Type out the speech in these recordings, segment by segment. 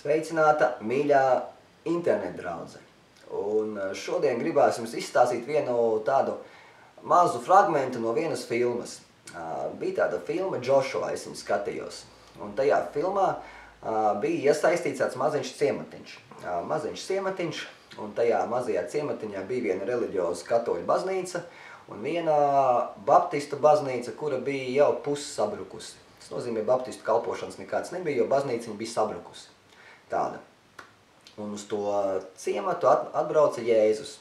Sveicināta, mīļā internet draudze. Un eh, šodien gribās jums izstāstīt vienu tādu mazu fragmentu no vienas filmas. Uh, bija tāda filma Joshua, es viņu skatījos. Un tajā filmā uh, bija iesaistīts tāds maziņš ciematiņš. Maziņš ciematiņš, un tajā mazajā ciematiņā bija viena reliģioza katoļu baznīca un viena baptistu baznīca, kura bija jau pusi sabrukusi. Tas nozīmē, baptistu kalpošanas nekāds nebija, jo baznīca bija sabrukusi. Tāda. Un uz to ciematu atbrauca Jēzus.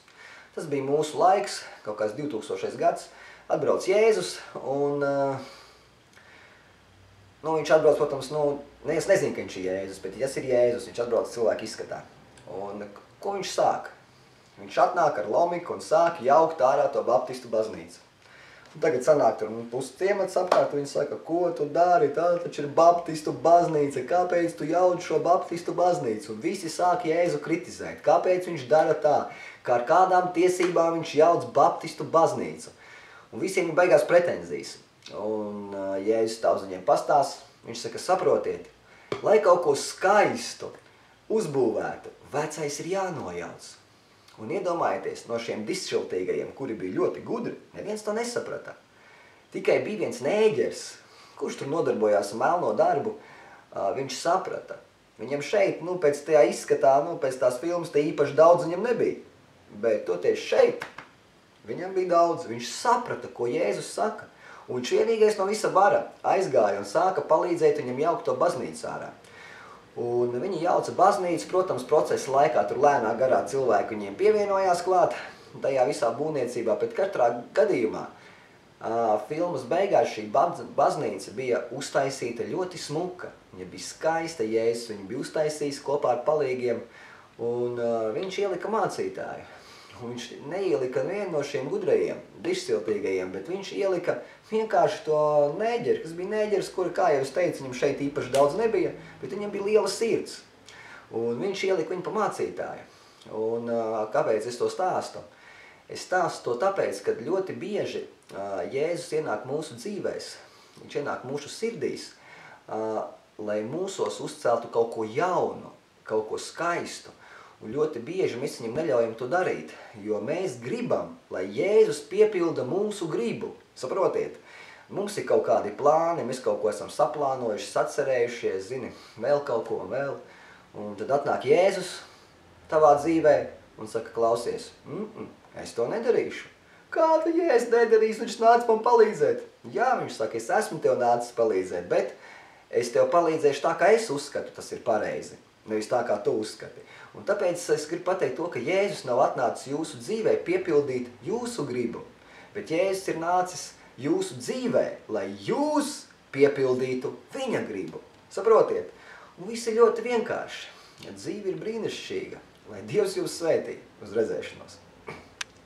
Tas bija mūsu laiks, kaut kāds 2000. gads. Atbrauc Jēzus un nu, viņš atbrauc, protams, nu, ne, es nezinu, ka viņš ir Jēzus, bet tas ir Jēzus, viņš atbrauc cilvēku izskatā. Un ko viņš sāk? Viņš atnāk ar lomiku un sāk jaukt ārā to baptistu baznīcu. Tagad sanāk tur pusi ciemats apkārt, viņi saka, ko tu dari, tā taču ir baptistu baznīca, kāpēc tu jaud šo baptistu baznīcu? Un visi sāk Jēzu kritizēt, kāpēc viņš dara tā, kā ar kādām tiesībām viņš jauc baptistu baznīcu. Un visiem ir beigās pretenzijas. Un uh, Jēzus tā uz viņiem pastās, viņš saka, saprotiet, lai kaut ko skaistu uzbūvētu, vecais ir jānojauc. Un iedomājieties, no šiem dišķiltīgajiem, kuri bija ļoti gudri, neviens to nesaprata. Tikai bija viens nēģers, kurš tur nodarbojās ar melno darbu, viņš saprata. Viņam šeit, nu, pēc tajā izskatā, nu, pēc tās filmas, te īpaši daudz viņam nebija. Bet toties šeit, viņam bija daudz. Viņš saprata, ko Jēzus saka. Un viņš vienīgais no visa vara aizgāja un sāka palīdzēt viņam jaukt to baznīcu ārā. Un viņi jauca baznīcu, protams, procesa laikā tur lēnā garā cilvēki viņiem pievienojās klāt tajā visā būvniecībā, bet katrā gadījumā uh, filmas beigās šī baznīca bija uztaisīta ļoti smuka. Viņa bija skaista, Jēzus viņu bija uztaisījis kopā ar palīgiem, un uh, viņš ielika mācītāju. Viņš neielika nevienu no šiem gudrajiem, dišciltīgajiem, bet viņš ielika vienkārši to nēģeri, kas bija nēģeris, kura, kā jau es teicu, viņam šeit īpaši daudz nebija, bet viņam bija liela sirds. Un viņš ielika viņu pa mācītāju. Un kāpēc es to stāstu? Es stāstu to tāpēc, ka ļoti bieži Jēzus ienāk mūsu dzīvēs, viņš ienāk mūsu sirdīs, lai mūsos uzceltu kaut ko jaunu, kaut ko skaistu. Un ļoti bieži mēs viņam neļaujam to darīt, jo mēs gribam, lai Jēzus piepilda mūsu gribu. Saprotiet, mums ir kaut kādi plāni, mēs kaut ko esam saplānojuši, sacerējušies, zini, vēl kaut ko vēl. Un tad atnāk Jēzus tavā dzīvē un saka, klausies, mm -mm, es to nedarīšu. Kā tu Jēzus nedarīs, viņš nāca man palīdzēt? Jā, viņš saka, es esmu tev nācis palīdzēt, bet es tev palīdzēšu tā, kā es uzskatu, tas ir pareizi nevis tā, kā tu uzskati. Un tāpēc es gribu pateikt to, ka Jēzus nav atnācis jūsu dzīvē piepildīt jūsu gribu, bet Jēzus ir nācis jūsu dzīvē, lai jūs piepildītu viņa gribu. Saprotiet? Un viss ir ļoti vienkārši. Ja dzīve ir brīnišķīga, lai Dievs jūs svētī uz redzēšanos.